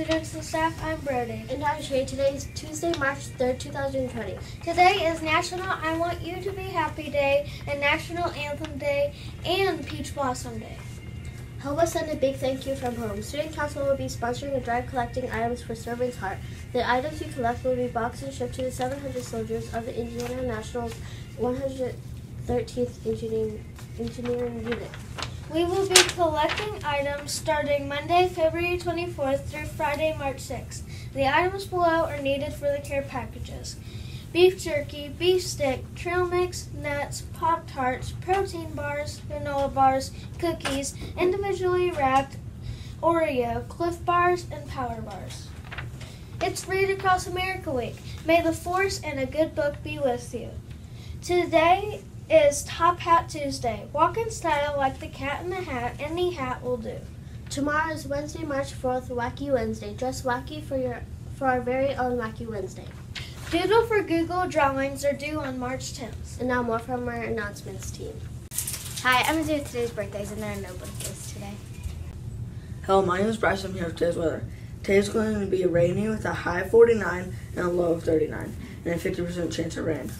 Staff, I'm Brody. And I'm Shay. Today is Tuesday, March 3rd, 2020. Today is National I Want You to Be Happy Day and National Anthem Day and Peach Blossom Day. Help us send a big thank you from home. Student Council will be sponsoring a drive collecting items for Servant's Heart. The items you collect will be boxed and shipped to the 700 soldiers of the Indiana National's 113th Engineering, Engineering Unit. We will be collecting items starting Monday, February 24th through Friday, March 6th. The items below are needed for the care packages. Beef jerky, beef stick, trail mix, nuts, Pop Tarts, protein bars, granola bars, cookies, individually wrapped Oreo, Clif Bars, and Power Bars. It's Read Across America Week. May the force and a good book be with you. Today is Top Hat Tuesday. Walk in style like the cat in the hat. Any hat will do. Tomorrow is Wednesday, March 4th, Wacky Wednesday. Dress wacky for your for our very own Wacky Wednesday. Doodle for Google drawings are due on March 10th. And now more from our announcements team. Hi, I'm going to do today's birthdays, and there are no birthdays today. Hello, my name is Bryce. I'm here with today's weather. Today is going to be rainy with a high of 49 and a low of 39, and a 50% chance of rain.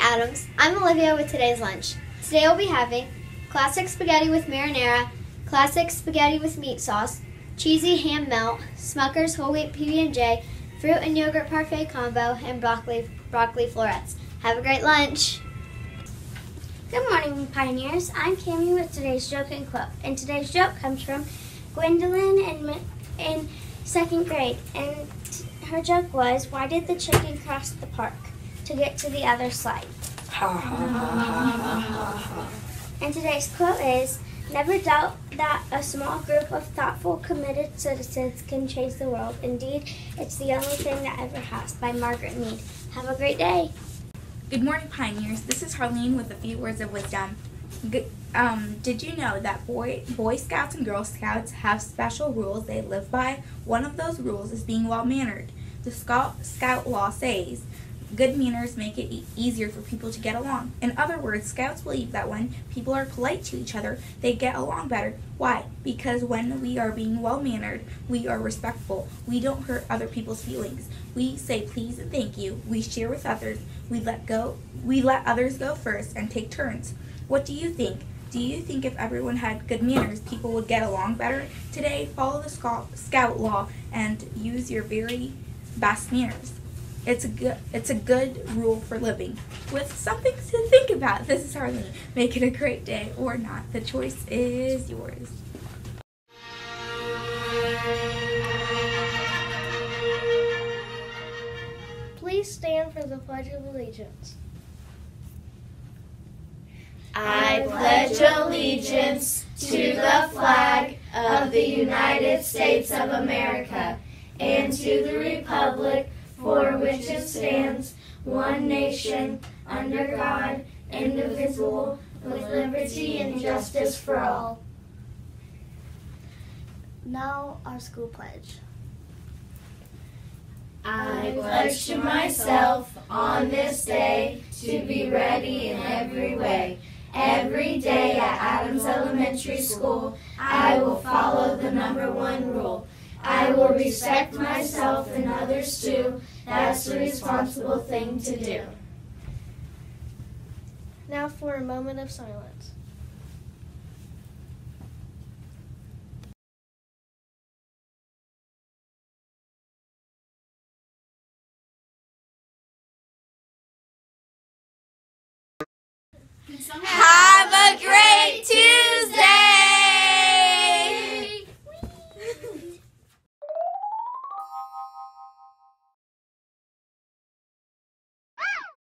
Adams. I'm Olivia with today's lunch. Today we'll be having classic spaghetti with marinara, classic spaghetti with meat sauce, cheesy ham melt, Smucker's whole wheat PB&J, fruit and yogurt parfait combo, and broccoli broccoli florets. Have a great lunch. Good morning, Pioneers. I'm Cami with today's joke and quote. And today's joke comes from Gwendolyn in, in second grade. And her joke was, why did the chicken cross the park? To get to the other side. And today's quote is, Never doubt that a small group of thoughtful, committed citizens can change the world. Indeed, it's the only thing that ever has. By Margaret Mead. Have a great day. Good morning, Pioneers. This is Harleen with a few words of wisdom. Um, did you know that boy, Boy Scouts and Girl Scouts have special rules they live by? One of those rules is being well mannered. The Scout, Scout law says good manners make it e- easier for people to get along. In other words, Scouts believe that when people are polite to each other, they get along better. Why? Because when we are being well mannered, we are respectful. We don't hurt other people's feelings. We say please and thank you. We share with others. We let go. We let others go first and take turns. What do you think? Do you think if everyone had good manners, people would get along better? Today, follow the Scout Scout law and use your very best manners. It's a good it's a good rule for living. With something to think about. This is Harleen. Make it a great day or not. The choice is yours. Please stand for the Pledge of Allegiance. I pledge allegiance to the flag of the United States of America and to the republic for which it stands, one nation, under God, indivisible, with liberty and justice for all. Now our school pledge. I pledge to myself on this day to be ready in every way. Every day at Adams Elementary School, I will follow the number one rule. I will respect myself and others too. That's the responsible thing to do. Now for a moment of silence. Hi.